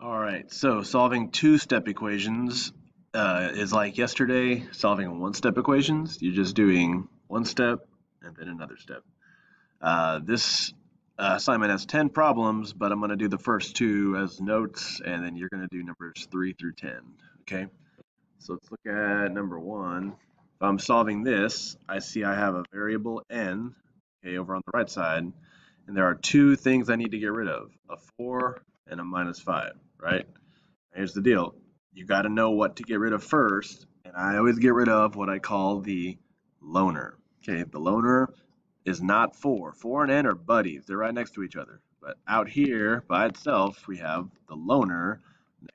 All right, so solving two-step equations uh, is like yesterday solving one-step equations. You're just doing one step and then another step. Uh, this uh, assignment has 10 problems, but I'm going to do the first two as notes, and then you're going to do numbers 3 through 10, okay? So let's look at number one. If I'm solving this, I see I have a variable n, okay, over on the right side, and there are two things I need to get rid of, a 4 and a minus 5 right? Here's the deal. You got to know what to get rid of first, and I always get rid of what I call the loner. Okay, the loner is not 4. 4 and n are buddies. They're right next to each other. But out here, by itself, we have the loner,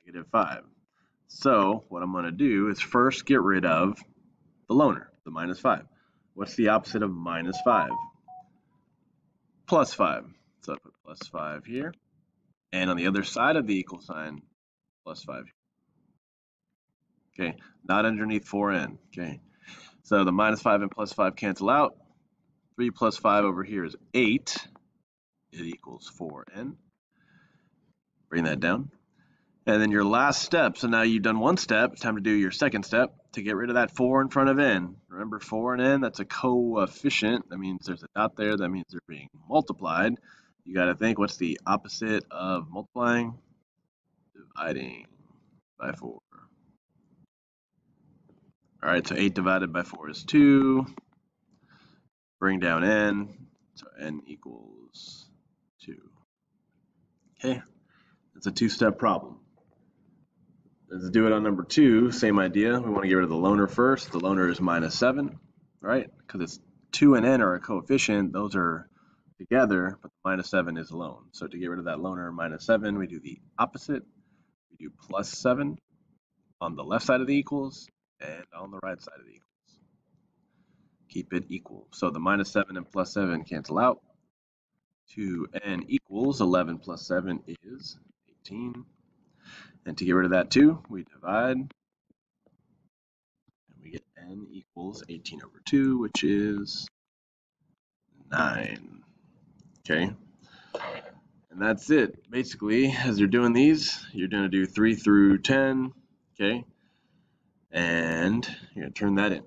negative 5. So what I'm going to do is first get rid of the loner, the minus 5. What's the opposite of minus 5? Plus 5. So I put plus 5 here. And on the other side of the equal sign, plus 5. Okay, not underneath 4n. Okay, so the minus 5 and plus 5 cancel out. 3 plus 5 over here is 8. It equals 4n. Bring that down. And then your last step, so now you've done one step, it's time to do your second step to get rid of that 4 in front of n. Remember 4 and n, that's a coefficient. That means there's a dot there, that means they're being multiplied you got to think what's the opposite of multiplying? Dividing by 4. All right, so 8 divided by 4 is 2. Bring down n, so n equals 2. Okay, it's a two-step problem. Let's do it on number 2, same idea. We want to get rid of the loner first. The loner is minus 7, right? Because it's 2 and n are a coefficient. Those are together, but the minus 7 is alone. So to get rid of that loner minus 7, we do the opposite. We do plus 7 on the left side of the equals and on the right side of the equals. Keep it equal. So the minus 7 and plus 7 cancel out. 2n equals 11 plus 7 is 18. And to get rid of that 2, we divide. And we get n equals 18 over 2, which is 9. Okay. And that's it. Basically, as you're doing these, you're going to do 3 through 10. Okay. And you're going to turn that in.